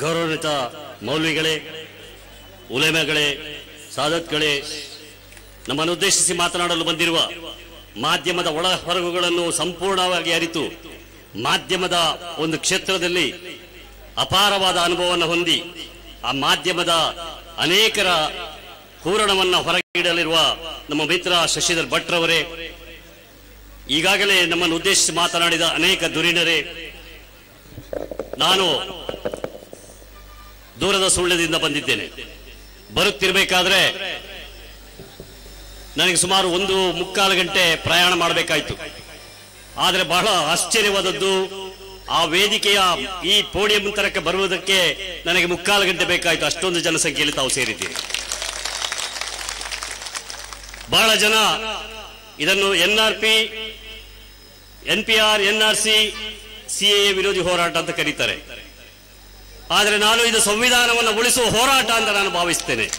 ಗೌರವಾನ್ವಿತ ಮೌಲ್ವಿಗಳೇ ಉಲೇಮಗಳೇ ಸಾಧತ್ಗಳೇ ನಮ್ಮನ್ನು ಉದ್ದೇಶಿಸಿ ಮಾತನಾಡಲು ಬಂದಿರುವ ಮಾಧ್ಯಮದ ಒಳ ಹೊರಗುಗಳನ್ನು ಸಂಪೂರ್ಣವಾಗಿ ಅರಿತು, ಮಾಧ್ಯಮದ ಒಂದು ಕ್ಷೇತ್ರದಲ್ಲಿ ಅಪಾರವಾದ ಅನುಭವವನ್ನು ಹೊಂದಿ, ಆ ಮಾಧ್ಯಮದ ಅನೇಕರ ಹೂರಣವನ್ನು ಹೊರಗಿಡಲಿರುವ ನಮ್ಮ ಮಿತ್ರ ಶಶಿಧರ್ ಭಟ್ರವರೇ ಈಗಾಗಲೇ ನಮ್ಮನ್ನು ಉದ್ದೇಶಿಸಿ ಮಾತನಾಡಿದ ಅನೇಕ ಧುರೀಣರೇ ನಾನು ದೂರದ ಸುಳ್ಳ್ಯದಿಂದ ಬಂದಿದ್ದೇನೆ. ಬರುತ್ತಿರಬೇಕಾದ್ರೆ ನನಗೆ ಸುಮಾರು ಒಂದು ಮುಕ್ಕಾಲು ಗಂಟೆ ಪ್ರಯಾಣ ಮಾಡಬೇಕಾಯಿತು. ಆದರೆ ಬಹಳ ಆಶ್ಚರ್ಯವಾದದ್ದು, ಆ ವೇದಿಕೆಯ ಈ ಪೋಡಿಯಂ ತರಕ್ಕೆ ಬರುವುದಕ್ಕೆ ನನಗೆ ಮುಕ್ಕಾಲು ಗಂಟೆ ಬೇಕಾಯಿತು. ಅಷ್ಟೊಂದು ಜನಸಂಖ್ಯೆಯಲ್ಲಿ ತಾವು ಸೇರಿದ್ದೀರಿ. ಬಹಳ ಜನ ಇದನ್ನು N R P, N P R, N R C CA ವಿರೋಧಿ ಹೋರಾಟ ಅಂತ ಕರೀತಾರೆ. ಆದರೆ ನಾನು ಇದು ಸಂವಿಧಾನವನ್ನು ಉಳಿಸುವ ಹೋರಾಟ ಅಂತ ನಾನು ಭಾವಿಸ್ತೇನೆ.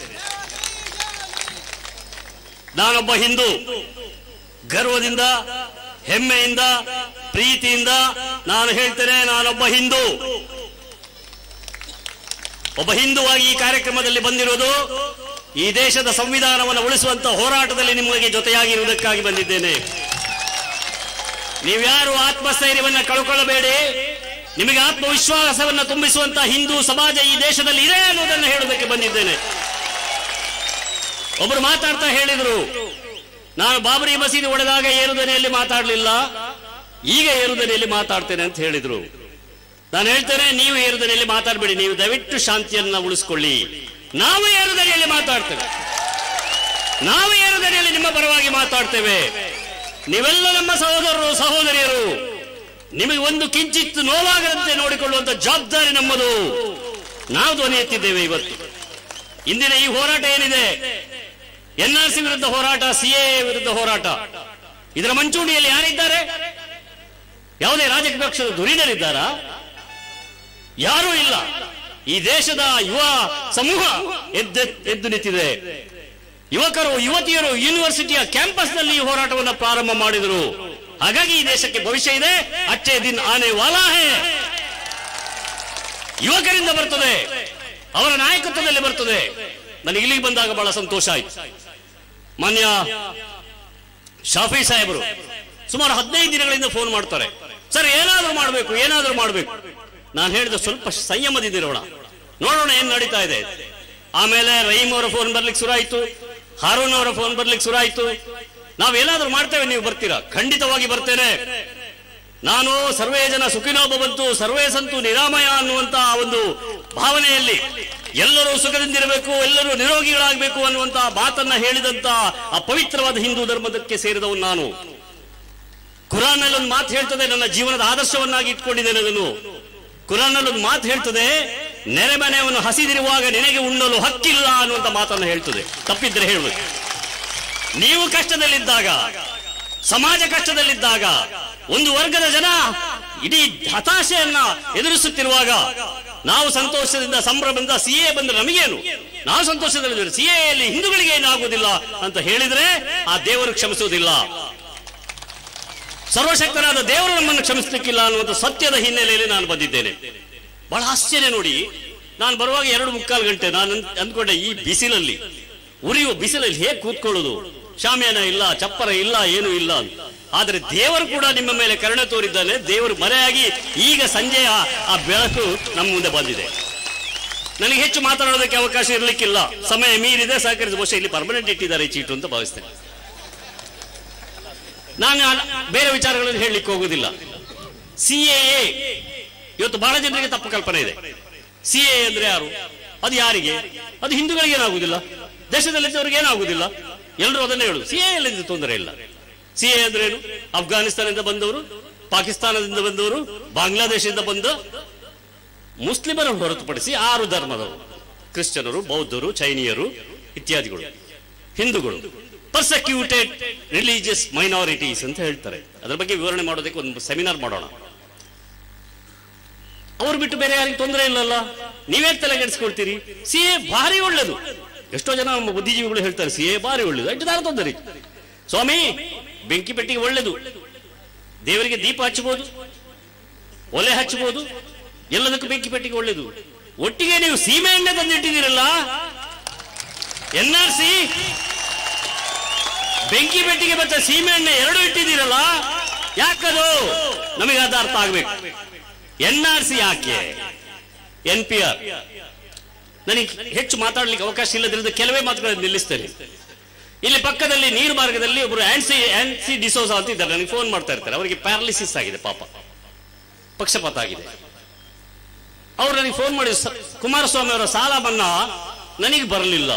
ನಾನೊಬ್ಬ ಹಿಂದೂ. ಗರ್ವದಿಂದ, ಹೆಮ್ಮೆಯಿಂದ, ಪ್ರೀತಿಯಿಂದ ನಾನು ಹೇಳ್ತೇನೆ, ನಾನೊಬ್ಬ ಹಿಂದೂ. ಒಬ್ಬ ಹಿಂದುವಾಗಿ ಈ ಕಾರ್ಯಕ್ರಮದಲ್ಲಿ ಬಂದಿರುವುದು ಈ ದೇಶದ ಸಂವಿಧಾನವನ್ನು ಉಳಿಸುವಂತ ಹೋರಾಟದಲ್ಲಿ ನಿಮಗೆ ಜೊತೆಯಾಗಿರುವುದಕ್ಕಾಗಿ ಬಂದಿದ್ದೇನೆ. ನೀವ್ಯಾರು ಆತ್ಮಸ್ಥೈರ್ಯವನ್ನು ಕಳ್ಕೊಳ್ಳಬೇಡಿ. ನಿಮಗೆ ಆತ್ಮವಿಶ್ವಾಸವನ್ನು ತುಂಬಿಸುವಂತಹ ಹಿಂದೂ ಸಮಾಜ ಈ ದೇಶದಲ್ಲಿ ಇದೆ ಅನ್ನೋದನ್ನು ಹೇಳೋದಕ್ಕೆ ಬಂದಿದ್ದೇನೆ. ಒಬ್ಬರು ಮಾತಾಡ್ತಾ ಹೇಳಿದ್ರು, ನಾನು ಬಾಬರಿ ಮಸೀದಿ ಒಡೆದಾಗ ಏರುದನೆಯಲ್ಲಿ ಮಾತಾಡಲಿಲ್ಲ, ಈಗ ಏರುದನೆಯಲ್ಲಿ ಮಾತಾಡ್ತೇನೆ ಅಂತ ಹೇಳಿದ್ರು. ನಾನು ಹೇಳ್ತೇನೆ, ನೀವು ಏರುದನೆಯಲ್ಲಿ ಮಾತಾಡಬೇಡಿ, ನೀವು ದಯವಿಟ್ಟು ಶಾಂತಿಯನ್ನ ಉಳಿಸ್ಕೊಳ್ಳಿ. ನಾವು ಏರುದನೆಯಲ್ಲಿ ಮಾತಾಡ್ತೇವೆ. ನಾವು ಏರುದನೆಯಲ್ಲಿ ನಿಮ್ಮ ಪರವಾಗಿ ಮಾತಾಡ್ತೇವೆ. ನೀವೆಲ್ಲ ನಮ್ಮ ಸಹೋದರರು, ಸಹೋದರಿಯರು ನಿಮಗೆ ಒಂದು ಕಿಂಚಿತ್ತು ನೋವಾಗದಂತೆ ನೋಡಿಕೊಳ್ಳುವಂತ ಜವಾಬ್ದಾರಿ ನಮ್ಮದು. ನಾವು ಧ್ವನಿ ಎತ್ತಿದ್ದೇವೆ ಇವತ್ತು. ಇಂದಿನ ಈ ಹೋರಾಟ ಏನಿದೆ? ಎನ್ ಆರ್ ಸಿ ವಿರುದ್ಧ ಹೋರಾಟ ಸಿಎ ವಿರುದ್ಧ ಹೋರಾಟ. ಇದರ ಮಂಚೂಣಿಯಲ್ಲಿ ಯಾರಿದ್ದಾರೆ? ಯಾವುದೇ ರಾಜಕೀಯ ಪಕ್ಷದ ಧುರೀಣರಿದ್ದಾರಾ ಯಾರೂ ಇಲ್ಲ. ಈ ದೇಶದ ಯುವ ಸಮೂಹ ಎದ್ದು ಎದ್ದು ನಿಂತಿದೆ. ಯುವಕರು, ಯುವತಿಯರು, ಯೂನಿವರ್ಸಿಟಿಯ ಕ್ಯಾಂಪಸ್ನಲ್ಲಿ ಈ ಹೋರಾಟವನ್ನು ಪ್ರಾರಂಭ ಮಾಡಿದರು. ಹಾಗಾಗಿ ಈ ದೇಶಕ್ಕೆ ಭವಿಷ್ಯ ಇದೆ. ಅಚ್ಚೆ ದಿನ್ ಆನೆ ವಾಲಾ ಹೇ ಯುವಕರಿಂದ ಬರ್ತದೆ. ಅವರ ನಾಯಕತ್ವದಲ್ಲಿ ಬರ್ತದೆ. ನನಗೆ ಇಲ್ಲಿಗೆ ಬಂದಾಗ ಬಹಳ ಸಂತೋಷ ಆಯ್ತು. ಮಾನ್ಯ ಶಾಫಿ ಸಾಹೇಬರು ಸುಮಾರು ಹದಿನೈದು ದಿನಗಳಿಂದ ಫೋನ್ ಮಾಡ್ತಾರೆ. ಸರ್, ಏನಾದ್ರೂ ಮಾಡಬೇಕು ಏನಾದ್ರೂ ಮಾಡಬೇಕು. ನಾನು ಹೇಳಿದ ಸ್ವಲ್ಪ ಸಂಯಮದಿದ್ದೀರೋಣ. ನೋಡೋಣ ಏನ್ ನಡೀತಾ ಇದೆ. ಆಮೇಲೆ ರಹೀಮ್ ಅವರ ಫೋನ್ ಬರ್ಲಿಕ್ಕೆ ಶುರು ಆಯ್ತು. ಹಾರೂನ್ ಅವರ ಫೋನ್ ಬರ್ಲಿಕ್ಕೆ ಶುರು ಆಯ್ತು. ನಾವೇನಾದ್ರೂ ಮಾಡ್ತೇವೆ, ನೀವು ಬರ್ತೀರಾ? ಖಂಡಿತವಾಗಿ ಬರ್ತೇನೆ. ನಾನು ಸರ್ವೇ ಜನ ಸುಖಿನೋಬ ಬಂತು ಸರ್ವೇ ಸಂತು ನಿರಾಮಯ ಅನ್ನುವಂತಹ ಒಂದು ಭಾವನೆಯಲ್ಲಿ ಎಲ್ಲರೂ ಸುಖದಿಂದಿರಬೇಕು, ಎಲ್ಲರೂ ನಿರೋಗಿಗಳಾಗಬೇಕು ಅನ್ನುವಂತಹ ಮಾತನ್ನ ಹೇಳಿದಂತ ಆ ಪವಿತ್ರವಾದ ಹಿಂದೂ ಧರ್ಮದಕ್ಕೆ ಸೇರಿದವನು ನಾನು. ಕುರಾನಲ್ಲಿ ಒಂದು ಮಾತು ಹೇಳ್ತದೆ, ನನ್ನ ಜೀವನದ ಆದರ್ಶವನ್ನಾಗಿ ಇಟ್ಕೊಂಡಿದ್ದೇನೆ ಅದನ್ನು. ಕುರಾನಲ್ಲಿ ಒಂದು ಮಾತು ಹೇಳ್ತದೆ ನೆರೆಮನೆಯವನ್ನು ಹಸಿದಿರುವಾಗ ನಿನಗೆ ಉಣ್ಣಲು ಹಕ್ಕಿಲ್ಲ ಅನ್ನುವಂತ ಮಾತನ್ನು ಹೇಳ್ತದೆ. ತಪ್ಪಿದ್ರೆ ಹೇಳಬೇಕು. ನೀವು ಕಷ್ಟದಲ್ಲಿದ್ದಾಗ, ಸಮಾಜ ಕಷ್ಟದಲ್ಲಿದ್ದಾಗ, ಒಂದು ವರ್ಗದ ಜನ ಇಡೀ ಹತಾಶೆಯನ್ನ ಎದುರಿಸುತ್ತಿರುವಾಗ ನಾವು ಸಂತೋಷದಿಂದ ಸಂಭ್ರಮದಿಂದ ಸಿಎ ಬಂದ್ರೆ ನಮಗೇನು? ನಾವು ಸಂತೋಷದಲ್ಲಿದ್ದೇವೆ ಸಿಎಯಲ್ಲಿ ಹಿಂದೂಗಳಿಗೆ ಏನಾಗುವುದಿಲ್ಲ ಅಂತ ಹೇಳಿದ್ರೆ ಆ ದೇವರು ಕ್ಷಮಿಸುವುದಿಲ್ಲ. ಸರ್ವಶಕ್ತನಾದ ದೇವರು ನಮ್ಮನ್ನು ಕ್ಷಮಿಸಲಿಕ್ಕಿಲ್ಲ ಅನ್ನುವಂಥ ಸತ್ಯದ ಹಿನ್ನೆಲೆಯಲ್ಲಿ ನಾನು ಬಂದಿದ್ದೇನೆ. ಬಹಳ ಆಶ್ಚರ್ಯ ನೋಡಿ, ನಾನು ಬರುವಾಗ ಎರಡು ಮುಕ್ಕಾಲು ಗಂಟೆ, ನಾನು ಅಂದ್- ಅಂದ್ಕೊಂಡೆ ಈ ಬಿಸಿಲಲ್ಲಿ, ಉರಿಯುವ ಬಿಸಿಲಲ್ಲಿ ಹೇಗೆ ಕೂತ್ಕೊಳ್ಳೋದು? ಶಾಮಿಯಾನ ಇಲ್ಲ, ಚಪ್ಪರ ಇಲ್ಲ, ಏನು ಇಲ್ಲ ಆದರೆ ದೇವರು ಕೂಡ ನಿಮ್ಮ ಮೇಲೆ ಕರುಣೆ ತೋರಿದ್ದಾನೆ. ದೇವರು ಮರೆಯಾಗಿ ಈಗ ಸಂಜೆಯ ಆ ಬೆಳಕು ನಮ್ಮ ಮುಂದೆ ಬಂದಿದೆ. ನನಗೆ ಹೆಚ್ಚು ಮಾತನಾಡೋದಕ್ಕೆ ಅವಕಾಶ ಇರಲಿಕ್ಕಿಲ್ಲ. ಸಮಯ ಮೀರಿದೆ ಸಹಕರಿಸಿದ ಬಹುಶಃ ಇಲ್ಲಿ ಪರ್ಮನೆಂಟ್ ಇಟ್ಟಿದ್ದಾರೆ ಈ ಚೀಟು ಅಂತ ಭಾವಿಸ್ತೇನೆ. ನಾನು ಬೇರೆ ವಿಚಾರಗಳನ್ನು ಹೇಳಲಿಕ್ಕೆ ಹೋಗುದಿಲ್ಲ ಸಿಎಎ ಇವತ್ತು ಬಹಳ ಜನರಿಗೆ ತಪ್ಪು ಕಲ್ಪನೆ ಇದೆ. ಸಿಎ ಅಂದ್ರೆ ಯಾರು? ಅದು ಯಾರಿಗೆ? ಅದು ಹಿಂದೂಗಳಿಗೆ ಏನಾಗುದಿಲ್ಲ ದೇಶದಲ್ಲಿ ಏನಾಗುದಿಲ್ಲ ಎಲ್ಲರೂ ಅದನ್ನೇ ಹೇಳುದು. ಸಿಎ ಎಲ್ಲ ತೊಂದರೆ ಇಲ್ಲ. ಸಿಎ ಅಂದ್ರೆ ಏನು? ಅಫ್ಘಾನಿಸ್ತಾನದಿಂದ ಬಂದವರು, ಪಾಕಿಸ್ತಾನದಿಂದ ಬಂದವರು, ಬಾಂಗ್ಲಾದೇಶದಿಂದ ಬಂದ ಮುಸ್ಲಿಮರನ್ನು ಹೊರತುಪಡಿಸಿ ಆರು ಧರ್ಮದವರು. ಕ್ರಿಶ್ಚಿಯನರು, ಬೌದ್ಧರು, ಚೈನೀಯರು ಇತ್ಯಾದಿಗಳು. ಹಿಂದೂಗಳು. ಪರ್ಸಕ್ಯೂಟೆಡ್ ರಿಲಿಜಿಯಸ್ ಮೈನಾರಿಟೀಸ್ ಅಂತ ಹೇಳ್ತಾರೆ. ಅದರ ಬಗ್ಗೆ ವಿವರಣೆ ಮಾಡೋದಕ್ಕೆ ಒಂದು ಸೆಮಿನಾರ್ ಮಾಡೋಣ. ಅವ್ರು ಬಿಟ್ಟು ಬೇರೆ ಯಾರಿಗೆ ತೊಂದರೆ ಇಲ್ಲಲ್ಲ? ನೀವೇ ತಲೆಗೆಡಿಸ್ಕೊಳ್ತೀರಿ. ಸಿ ಎ ಭಾರಿ ಒಳ್ಳೇದು. ಎಷ್ಟೋ ಜನ ನಮ್ಮ ಬುದ್ಧಿಜೀವಿಗಳು ಹೇಳ್ತಾರೆ, ಸಿ ಬಾರಿ ಒಳ್ಳೇದು. ಎಷ್ಟು ದಾರ ತೊಂದರೆ. ಸ್ವಾಮಿ, ಬೆಂಕಿ ಪೆಟ್ಟಿಗೆ ಒಳ್ಳೇದು. ದೇವರಿಗೆ ದೀಪ ಹಚ್ಚಬಹುದು, ಒಲೆ ಹಚ್ಚಬಹುದು, ಎಲ್ಲದಕ್ಕೂ ಬೆಂಕಿ ಪೆಟ್ಟಿಗೆ ಒಳ್ಳೇದು. ಒಟ್ಟಿಗೆ ನೀವು ಸೀಮೆ ಎಣ್ಣೆ ತಂದಿಟ್ಟಿದ್ದೀರಲ್ಲ, ಎನ್ ಆರ್ ಸಿ ಬೆಂಕಿ ಪೆಟ್ಟಿಗೆ ಮತ್ತೆ ಸೀಮೆ ಎಣ್ಣೆ ಎರಡು ಇಟ್ಟಿದ್ದೀರಲ್ಲ, ಯಾಕದು? ನಮಗೆ ಅದು ಅರ್ಥ ಆಗ್ಬೇಕು. ಎನ್ ಆರ್ ಸಿ ಯಾಕೆ? N P R. ನನಗೆ ಹೆಚ್ಚು ಮಾತಾಡ್ಲಿಕ್ಕೆ ಅವಕಾಶ ಇಲ್ಲದ್ರಿಂದ ಕೆಲವೇ ಮಾತುಗಳನ್ನು ನಿಲ್ಲಿಸ್ತೇನೆ. ಇಲ್ಲಿ ಪಕ್ಕದಲ್ಲಿ ನೀರು ಮಾರ್ಗದಲ್ಲಿ ಒಬ್ಬರು ಆನ್ಸಿ ಆನ್ಸಿ ಡಿಸೋಸ ಅಂತ ಇದ್ದಾರೆ. ನನಗೆ ಫೋನ್ ಮಾಡ್ತಾ ಇರ್ತಾರೆ. ಅವರಿಗೆ ಪ್ಯಾರಾಲಿಸಿಸ್ ಆಗಿದೆ ಪಾಪ. ಪಕ್ಷಪಾತ ಆಗಿದೆ. ಅವ್ರು ನನಗೆ ಫೋನ್ ಮಾಡಿ ಕುಮಾರಸ್ವಾಮಿ ಅವರ ಸಾಲ ಮನ್ನಾ? ನನಗೆ ಬರಲಿಲ್ಲ.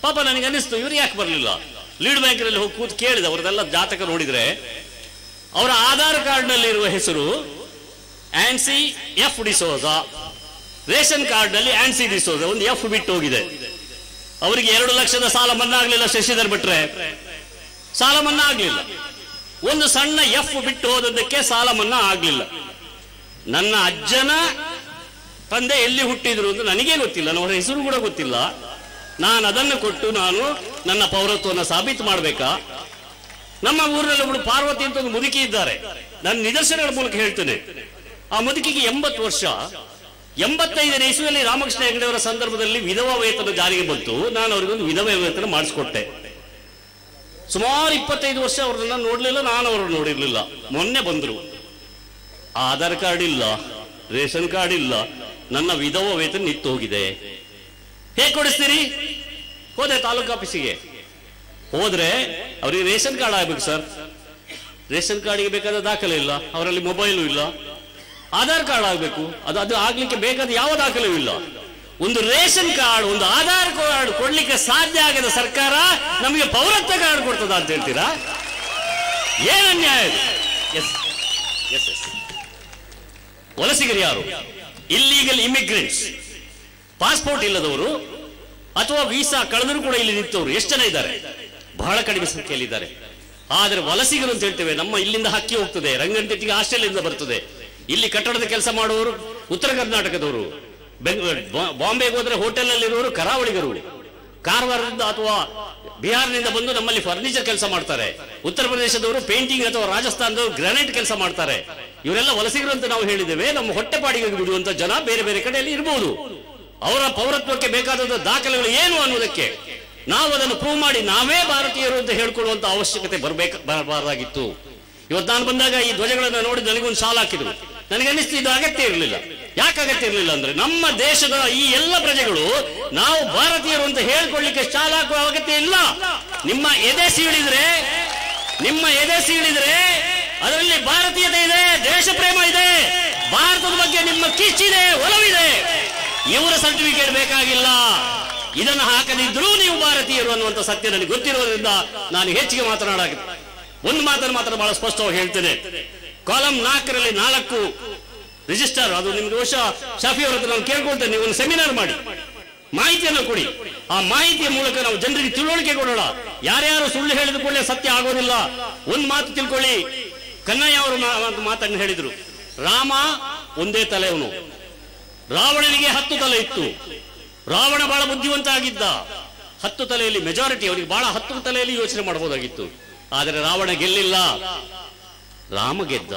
ಪಾಪ ನನಗೆ ಅನ್ನಿಸ್ತು, ಇವ್ರು ಯಾಕೆ ಬರಲಿಲ್ಲ? ಲೀಡ್ ಬ್ಯಾಂಕಿನಲ್ಲಿ ಹೋಗಿ ಕೂತು ಕೇಳಿದೆ. ಅವ್ರದೆಲ್ಲ ಜಾತಕ ನೋಡಿದ್ರೆ ಅವರ ಆಧಾರ್ ಕಾರ್ಡ್ನಲ್ಲಿರುವ ಹೆಸರು ಆನ್ಸಿ ಎಫ್ ಡಿಸೋಜ. ರೇಷನ್ ಕಾರ್ಡ್ನಲ್ಲಿ ಆನ್ಸಿ ಡಿಸೋಜ ಒಂದು ಎಫ್ ಬಿಟ್ಟು ಹೋಗಿದೆ. ಅವರಿಗೆ ಎರಡು ಲಕ್ಷದ ಸಾಲ ಮನ್ನಾ ಆಗಲಿಲ್ಲ ಶಶಿಧರ್ ಬಿಟ್ರೆ. ಸಾಲ ಮನ್ನಾ ಆಗಲಿಲ್ಲ ಒಂದು ಸಣ್ಣ ಎಫ್ ಬಿಟ್ಟು ಹೋದದ್ದಕ್ಕೆ ಸಾಲ ಮನ್ನಾ ಆಗಲಿಲ್ಲ. ನನ್ನ ಅಜ್ಜನ ತಂದೆ ಎಲ್ಲಿ ಹುಟ್ಟಿದ್ರು ಅಂತ ನನಗೇ ಗೊತ್ತಿಲ್ಲ ಅವರ ಹೆಸರು ಕೂಡ ಗೊತ್ತಿಲ್ಲ. ನಾನು ಅದನ್ನು ಕೊಟ್ಟು ನಾನು ನನ್ನ ಪೌರತ್ವವನ್ನು ಸಾಬೀತು ಮಾಡಬೇಕಾ? ನಮ್ಮ ಊರಿನಲ್ಲಿ ಒಬ್ಬಳು ಪಾರ್ವತಿ ಅಂತ ಒಂದು ಮುದುಕಿ ಇದ್ದಾರೆ. ನಾನು ನಿದರ್ಶನಗಳ ಮೂಲಕ ಹೇಳ್ತೇನೆ. ಆ ಮುದುಕಿಗೆ ಎಂಬತ್ತು ವರ್ಷ. ಎಂಬತ್ತೈದನೇ ಇಸುವಲ್ಲಿ ರಾಮಕೃಷ್ಣ ಹೆಗಡೆಯವರ ಸಂದರ್ಭದಲ್ಲಿ ವಿಧವಾ ವೇತನ ಜಾರಿಗೆ ಬಂತು. ನಾನು ಅವರಿಗೊಂದು ವಿಧವಾ ವೇತನ ಮಾಡಿಸ್ಕೊಟ್ಟೆ. ಸುಮಾರು ಇಪ್ಪತ್ತೈದು ವರ್ಷ ಅವ್ರನ್ನ ನೋಡ್ಲಿಲ್ಲ, ನಾನು ಅವ್ರನ್ನ ನೋಡಿರ್ಲಿಲ್ಲ. ಮೊನ್ನೆ ಬಂದ್ರು. ಆಧಾರ್ ಕಾರ್ಡ್ ಇಲ್ಲ, ರೇಷನ್ ಕಾರ್ಡ್ ಇಲ್ಲ, ನನ್ನ ವಿಧವಾ ವೇತನ ನಿಂತು ಹೋಗಿದೆ. ಹೇಗೆ ಕೊಡಿಸ್ತೀರಿ? ಹೋದೆ ತಾಲೂಕು ಆಫೀಸಿಗೆ. ಹೋದ್ರೆ ಅವ್ರಿಗೆ ರೇಷನ್ ಕಾರ್ಡ್ ಆಗ್ಬೇಕು ಸರ್. ರೇಷನ್ ಕಾರ್ಡಿಗೆ ಬೇಕಾದ ದಾಖಲೆ ಇಲ್ಲ, ಅವರಲ್ಲಿ ಮೊಬೈಲು ಇಲ್ಲ. ಆಧಾರ್ ಕಾರ್ಡ್ ಆಗಬೇಕು. ಅದು ಅದು ಆಗ್ಲಿಕ್ಕೆ ಬೇಕಾದ ಯಾವ ದಾಖಲೆಯೂ ಇಲ್ಲ. ಒಂದು ರೇಷನ್ ಕಾರ್ಡ್, ಒಂದು ಆಧಾರ್ ಕಾರ್ಡ್ ಕೊಡ್ಲಿಕ್ಕೆ ಸಾಧ್ಯ ಆಗದ ಸರ್ಕಾರ ನಮಗೆ ಪೌರತ್ವ ಕಾರ್ಡ್ ಕೊಡ್ತದ ಅಂತ ಹೇಳ್ತೀರಾ? ಏನ್ ಅನ್ಯಾಯ ವಲಸಿಗರು ಯಾರು? ಇಲ್ಲೀಗಲ್ ಇಮಿಗ್ರೆಂಟ್ಸ್ ಪಾಸ್ಪೋರ್ಟ್ ಇಲ್ಲದವರು ಅಥವಾ ವೀಸಾ ಕಳೆದರೂ ಕೂಡ ಇಲ್ಲಿ ನಿಂತವರು ಎಷ್ಟು ಜನ ಇದ್ದಾರೆ? ಬಹಳ ಕಡಿಮೆ ಸಂಖ್ಯೆಯಲ್ಲಿ ಇದ್ದಾರೆ. ಆದರೆ ವಲಸಿಗರು ಅಂತ ಹೇಳ್ತೇವೆ, ನಮ್ಮ ಇಲ್ಲಿಂದ ಹಕ್ಕಿ ಹೋಗ್ತದೆ, ರಂಗನತಿಟ್ಟಿಗೆ ಆಸ್ಟ್ರೇಲಿಯಾದಿಂದ ಬರ್ತದೆ. ಇಲ್ಲಿ ಕಟ್ಟಡದ ಕೆಲಸ ಮಾಡುವವರು, ಉತ್ತರ ಕರ್ನಾಟಕದವರು ಬಾಂಬೆಗೆ ಹೋದ್ರೆ ಹೋಟೆಲ್ನಲ್ಲಿರುವವರು ಕರಾವಳಿಗರು. ಕಾರವಾರದಿಂದ ಅಥವಾ ಬಿಹಾರದಿಂದ ಬಂದು ನಮ್ಮಲ್ಲಿ ಫರ್ನಿಚರ್ ಕೆಲಸ ಮಾಡ್ತಾರೆ. ಉತ್ತರ ಪ್ರದೇಶದವರು ಪೇಂಟಿಂಗ್ ಅಥವಾ ರಾಜಸ್ಥಾನದವರು ಗ್ರಾನೈಟ್ ಕೆಲಸ ಮಾಡ್ತಾರೆ. ಇವರೆಲ್ಲ ವಲಸಿಗರು ಅಂತ ನಾವು ಹೇಳಿದ್ದೇವೆ. ನಮ್ಮ ಹೊಟ್ಟೆಪಾಡಿಗೆ ಬಿಡುವಂತ ಜನ ಬೇರೆ ಬೇರೆ ಕಡೆಯಲ್ಲಿ ಇರಬಹುದು ಅವರ ಪೌರತ್ವಕ್ಕೆ ಬೇಕಾದ ದಾಖಲೆಗಳು ಏನು ಅನ್ನೋದಕ್ಕೆ ನಾವು ಅದನ್ನು ಪ್ರೂವ್ ಮಾಡಿ ನಾವೇ ಭಾರತೀಯರು ಅಂತ ಹೇಳ್ಕೊಳ್ಳುವಂತ ಅವಶ್ಯಕತೆ ಬರಬೇಕು, ಬರಬಾರದಾಗಿತ್ತು. ಇವತ್ತು ನಾನು ಬಂದಾಗ ಈ ಧ್ವಜಗಳನ್ನು ನೋಡಿ ನನಗೊಂದು ಸಾಲ ಹಾಕಿದ್ರು ನನಗೆ ಅನಿಸ್ತು ಇದು ಅಗತ್ಯ ಇರಲಿಲ್ಲ. ಯಾಕೆ ಅಗತ್ಯ ಇರಲಿಲ್ಲ ಅಂದ್ರೆ ನಮ್ಮ ದೇಶದ ಈ ಎಲ್ಲ ಪ್ರಜೆಗಳು ನಾವು ಭಾರತೀಯರು ಅಂತ ಹೇಳ್ಕೊಳ್ಳಿಕ್ಕೆ ಶಾಲ ಹಾಕುವ ಅಗತ್ಯ ಇಲ್ಲ. ನಿಮ್ಮ ಎದೆ ಸೀಳಿದ್ರೆ, ನಿಮ್ಮ ಎದೆ ಸೀಳಿದ್ರೆ ಅದರಲ್ಲಿ ಭಾರತೀಯತೆ ಇದೆ ದೇಶ ಪ್ರೇಮ ಇದೆ, ಭಾರತದ ಬಗ್ಗೆ ನಿಮ್ಮ ಕಿಚ್ಚಿದೆ ಒಲವಿದೆ. ಇವರ ಸರ್ಟಿಫಿಕೇಟ್ ಬೇಕಾಗಿಲ್ಲ. ಇದನ್ನು ಹಾಕದಿದ್ರೂ ನೀವು ಭಾರತೀಯರು ಅನ್ನುವಂಥ ಸತ್ಯ ನನಗೆ ಗೊತ್ತಿರುವುದರಿಂದ ನಾನು ಹೆಚ್ಚಿಗೆ ಮಾತನಾಡ ಒಂದು ಮಾತನ್ನು ಮಾತ್ರ ಬಹಳ ಸ್ಪಷ್ಟವಾಗಿ ಹೇಳ್ತೇನೆ. ಕಾಲಂ ನಾಲ್ಕರಲ್ಲಿ ನಾಲ್ಕು ರಿಜಿಸ್ಟರ್, ಅದು ನಿಮ್ಗೆ ವರ್ಷ ಶಾಫಿ ಅವರ ಹತ್ರ ನಾನು ಕೇಳ್ಕೊಳ್ತೇನೆ ನೀವು ಒಂದು ಸೆಮಿನಾರ್ ಮಾಡಿ. ಮಾಹಿತಿಯನ್ನು ಕೊಡಿ. ಆ ಮಾಹಿತಿಯ ಮೂಲಕ ನಾವು ಜನರಿಗೆ ತಿಳುವಳಿಕೆ ಕೊಡೋಣ. ಯಾರ್ಯಾರು ಸುಳ್ಳು ಹೇಳಿದ ಕೂಡಲೇ ಸತ್ಯ ಆಗೋದಿಲ್ಲ. ಒಂದು ಮಾತು ತಿಳ್ಕೊಳ್ಳಿ. ಕನ್ನಯ್ಯ ಅವರು ಮಾತನ್ನು ಹೇಳಿದ್ರು. ರಾಮ ಒಂದೇ ತಲೆಯವನು. ರಾವಣನಿಗೆ ಹತ್ತು ತಲೆ ಇತ್ತು. ರಾವಣ ಬಹಳ ಬುದ್ಧಿವಂತ ಆಗಿದ್ದ. ಹತ್ತು ತಲೆಯಲ್ಲಿ ಮೆಜಾರಿಟಿ ಅವರಿಗೆ ಬಹಳ ಹತ್ತು ತಲೆಯಲ್ಲಿ ಯೋಚನೆ ಮಾಡಬಹುದಾಗಿತ್ತು. ಆದರೆ ರಾವಣ ಗೆಲ್ಲಿಲ್ಲ. ರಾಮ ಗೆದ್ದ.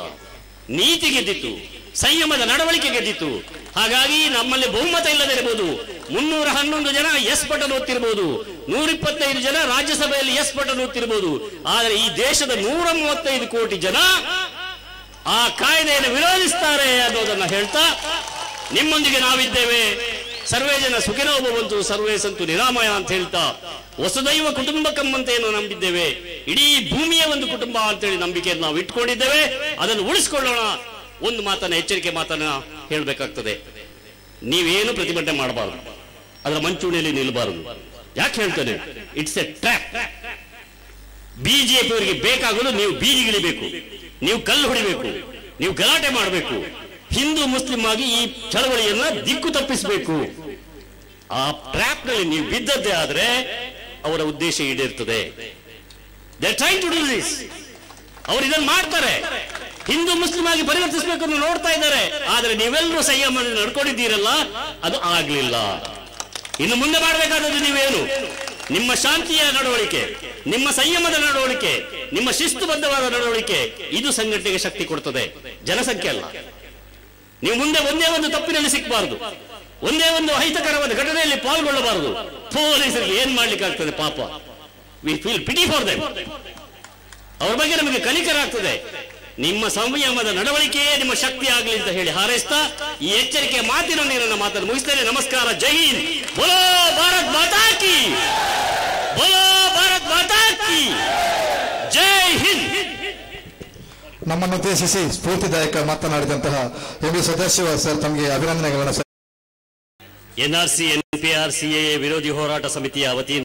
ನೀತಿ ಗೆದ್ದಿತ್ತು, ಸಂಯಮದ ನಡವಳಿಕೆ ಗೆದ್ದಿತ್ತು. ಹಾಗಾಗಿ ನಮ್ಮಲ್ಲಿ ಬಹುಮತ ಇಲ್ಲದಿರಬಹುದು. ಮುನ್ನೂರ ಹನ್ನೊಂದು ಜನ ಎಸ್ ಬಟನ್ ಓದ್ತಿರ್ಬೋದು. ನೂರಿಪ್ಪತ್ತೈದು ಜನ ರಾಜ್ಯಸಭೆಯಲ್ಲಿ ಎಸ್ ಬಟನ್ ಓದ್ತಿರ್ಬೋದು. ಆದರೆ ಈ ದೇಶದ ನೂರ ಮೂವತ್ತೈದು ಕೋಟಿ ಜನ ಆ ಕಾಯ್ದೆಯನ್ನು ವಿರೋಧಿಸ್ತಾರೆ ಅನ್ನೋದನ್ನ ಹೇಳ್ತಾ, ನಿಮ್ಮೊಂದಿಗೆ ನಾವಿದ್ದೇವೆ. ಸರ್ವೇ ಜನ ಸುಖಿನೋ ಭವಂತು ಸರ್ವೇ ಸಂತು ನಿರಾಮಯ ಅಂತ ಹೇಳ್ತಾ ವಸುದೈವ ಕುಟುಂಬಕಮ್ಮಂತೆಯನ್ನು ನಂಬಿದ್ದೇವೆ. ಇಡೀ ಭೂಮಿಯ ಒಂದು ಕುಟುಂಬ ಅಂತೇಳಿ ನಂಬಿಕೆಯನ್ನು ನಾವು ಇಟ್ಕೊಂಡಿದ್ದೇವೆ. ಅದನ್ನು ಉಳಿಸ್ಕೊಳ್ಳೋಣ. ಒಂದು ಮಾತನ್ನ, ಎಚ್ಚರಿಕೆ ಮಾತನ್ನ ಹೇಳಬೇಕಾಗ್ತದೆ. ನೀವೇನು ಪ್ರತಿಭಟನೆ ಮಾಡಬಾರದು. ಅದರ ಮಂಚೂಣಿಯಲ್ಲಿ ನಿಲ್ಲಬಾರದು. ಯಾಕೆ ಹೇಳ್ತೇನೆ? ಇಟ್ಸ್ ಎ ಟ್ರ್ಯಾಪ್ ಬಿಜೆಪಿ ಅವರಿಗೆ ಬೇಕಾಗಲು ನೀವು ಬೀದಿಗಿಳಿಬೇಕು. ನೀವು ಕಲ್ಲು ಹೊಡಿಬೇಕು. ನೀವು ಗಲಾಟೆ ಮಾಡಬೇಕು. ಹಿಂದೂ ಮುಸ್ಲಿಂ ಆಗಿ ಈ ಚಳವಳಿಯನ್ನ ದಿಕ್ಕು ತಪ್ಪಿಸಬೇಕು. ಆ ಟ್ರ್ಯಾಪ್ನಲ್ಲಿ ನೀವು ಬಿದ್ದದ್ದೇ ಆದ್ರೆ ಅವರ ಉದ್ದೇಶ ಈಡೇರ್ತದೆ. ದೇ ಟ್ರೈನ್ ಟು ದಿಸ್ ಅವ್ರು ಇದನ್ನು ಮಾಡ್ತಾರೆ. ಹಿಂದೂ ಮುಸ್ಲಿಂ ಆಗಿ ಪರಿವರ್ತಿಸಬೇಕು ನೋಡ್ತಾ ಇದ್ದಾರೆ. ಆದ್ರೆ ನೀವೆಲ್ಲರೂ ಸಂಯಮ ನಡ್ಕೊಂಡಿದ್ದೀರಲ್ಲ, ಅದು ಆಗ್ಲಿಲ್ಲ. ಇನ್ನು ಮುಂದೆ ಮಾಡಬೇಕಾದದ್ದು ನೀವೇನು? ನಿಮ್ಮ ಶಾಂತಿಯ ನಡವಳಿಕೆ, ನಿಮ್ಮ ಸಂಯಮದ ನಡವಳಿಕೆ, ನಿಮ್ಮ ಶಿಸ್ತುಬದ್ಧವಾದ ನಡವಳಿಕೆ, ಇದು ಸಂಘಟನೆಗೆ ಶಕ್ತಿ ಕೊಡ್ತದೆ. ಜನಸಂಖ್ಯೆ ಅಲ್ಲ. ನೀವು ಮುಂದೆ ಒಂದೇ ಒಂದು ತಪ್ಪಿನಲ್ಲಿ ಸಿಕ್ಕಬಾರದು ಒಂದೇ ಒಂದು ಅಹಿತಕರವಾದ ಘಟನೆಯಲ್ಲಿ ಪಾಲ್ಗೊಳ್ಳಬಾರದು. ಪೊಲೀಸರಿಗೆ ಏನ್ ಮಾಡ್ಲಿಕ್ಕೆ ಆಗ್ತದೆ ಪಾಪ? We feel pity for them ಅವ್ರ ಬಗ್ಗೆ ನಮಗೆ ಕನಿಕರ ಆಗ್ತದೆ ನಿಮ್ಮ ಸಂಯಮದ ನಡವಳಿಕೆಯೇ ನಿಮ್ಮ ಶಕ್ತಿ ಆಗಲಿ ಅಂತ ಹೇಳಿ ಹಾರೈಸ್ತಾ ಈ ಎಚ್ಚರಿಕೆ ಮಾತಿನೊಂದಿಗೆ ನನ್ನ ಮಾತನ್ನು ಮುಗಿಸ್ತೇನೆ. ನಮಸ್ಕಾರ. ಜೈ ಹಿಂದ್. ಬೋಲೋ ಭಾರತ್ ಮಾತಾ ಕಿ. ಬೋಲೋ ಭಾರತ್ ಮಾತಾ ಕಿ. ಜೈ ಹಿಂದ್. ನಮ್ಮನ್ನು ಉದ್ದೇಶಿಸಿ ಸ್ಫೂರ್ತಿದಾಯಕ ಮಾತನಾಡಿದಂತಹ ಎಂ ಬಿ ಸದಾಶಿವ ಸರ್ ತಮಗೆ ಅಭಿನಂದನೆಗಳನ್ನು ಎನ್ಆರ್ಸಿ ಎನ್ಪಿಆರ್ ಸಿಎಎ ವಿರೋಧಿ ಹೋರಾಟ ಸಮಿತಿಯ ವತಿಯಿಂದ